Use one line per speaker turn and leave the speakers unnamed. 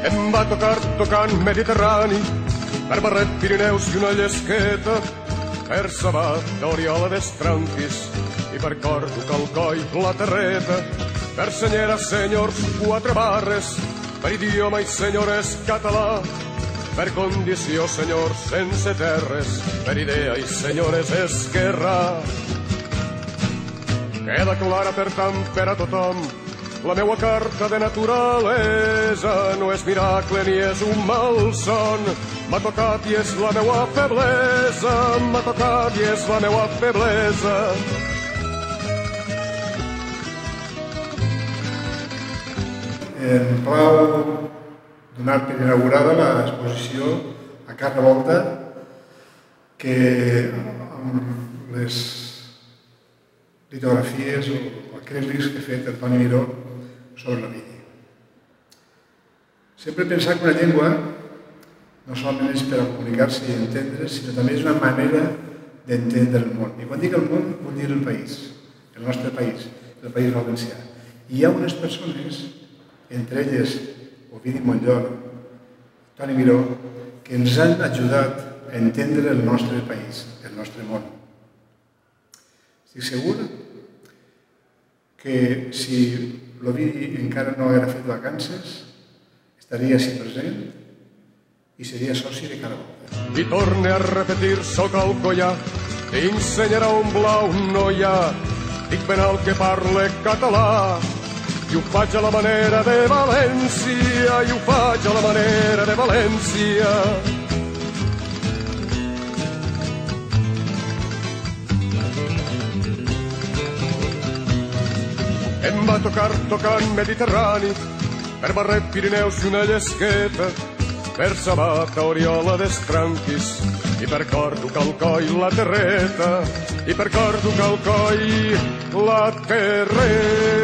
Em va tocar tocant Mediterrani, per Barret, Pirineus i una llesqueta, per Sabat, d'Oriola d'Estranquis, i per Cordo, Calcoi, la Terreta, per senyera, senyors, quatre barres, per idioma i senyores català, per condició, senyors, sense terres, per idea i senyores esquerra. Queda clara, per tant, per a tothom, la meua carta de naturalesa no és miracle ni és un malson. M'ha tocat i és la meua feblesa, m'ha tocat i és la meua feblesa.
En clau donar per inaugurada l'exposició a cada volta que amb les litografies o acrílics que ha fet Toni Miró sobre la vida. Sempre he pensat que una llengua no solament és per a comunicar-se i entendre, sinó també és una manera d'entendre el món. I quan dic el món, vull dir el país, el nostre país, el país valencià. I hi ha unes persones, entre elles Ovidi Montllor, Toni Miró, que ens han ajudat a entendre el nostre país, el nostre món. Estic segur que si l'Ovidi encara no haguera fet vacances, estaria així present i seria soci de volta.
I torne a repetir, soc el collar, t'ensenyarà un blau, no hi ha. Dic ben alt que parle català, i ho faig a la manera de València, i ho faig a la manera de València. Em va tocar tocant Mediterrani, per Barret, Pirineus i una llesqueta, per Sabata, Oriola d'Estranquis, i per Cordo, Calcoi, la Terreta, i per Cordo, Calcoi, la Terreta.